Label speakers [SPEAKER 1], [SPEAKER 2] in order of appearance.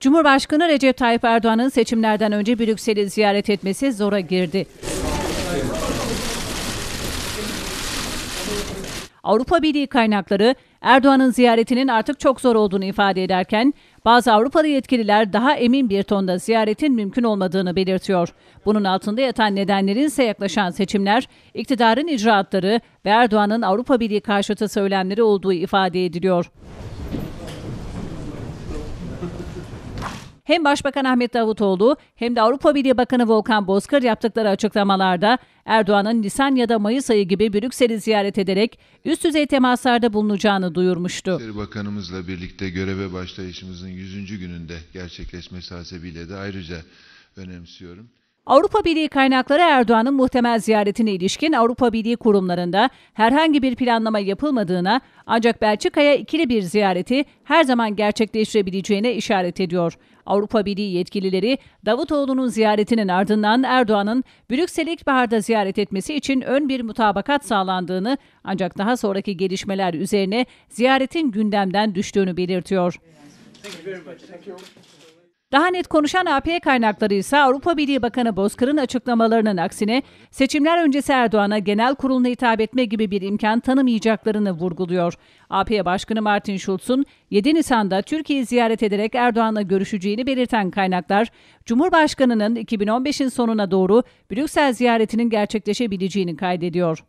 [SPEAKER 1] Cumhurbaşkanı Recep Tayyip Erdoğan'ın seçimlerden önce Brüksel'i ziyaret etmesi zora girdi. Avrupa Birliği kaynakları Erdoğan'ın ziyaretinin artık çok zor olduğunu ifade ederken bazı Avrupalı yetkililer daha emin bir tonda ziyaretin mümkün olmadığını belirtiyor. Bunun altında yatan nedenlerin ise yaklaşan seçimler, iktidarın icraatları ve Erdoğan'ın Avrupa Birliği karşıtı söylemleri olduğu ifade ediliyor. Hem Başbakan Ahmet Davutoğlu hem de Avrupa Birliği Bakanı Volkan Bozkır yaptıkları açıklamalarda Erdoğan'ın Nisan ya da Mayıs ayı gibi Brüksel'i ziyaret ederek üst düzey temaslarda bulunacağını duyurmuştu.
[SPEAKER 2] İçişleri Bakanımızla birlikte göreve başlayışımızın 100. gününde gerçekleşmesi hasebiyle de ayrıca önemsiyorum.
[SPEAKER 1] Avrupa Birliği kaynakları Erdoğan'ın muhtemel ziyaretine ilişkin Avrupa Birliği kurumlarında herhangi bir planlama yapılmadığına ancak Belçika'ya ikili bir ziyareti her zaman gerçekleştirebileceğine işaret ediyor. Avrupa Birliği yetkilileri Davutoğlu'nun ziyaretinin ardından Erdoğan'ın Brüksel'i ilkbaharda ziyaret etmesi için ön bir mutabakat sağlandığını ancak daha sonraki gelişmeler üzerine ziyaretin gündemden düştüğünü belirtiyor. Daha net konuşan AP kaynakları ise Avrupa Birliği Bakanı Bozkır'ın açıklamalarının aksine seçimler öncesi Erdoğan'a genel kuruluna hitap etme gibi bir imkan tanımayacaklarını vurguluyor. AP Başkanı Martin Schulz'un 7 Nisan'da Türkiye'yi ziyaret ederek Erdoğan'la görüşeceğini belirten kaynaklar, Cumhurbaşkanı'nın 2015'in sonuna doğru Brüksel ziyaretinin gerçekleşebileceğini kaydediyor.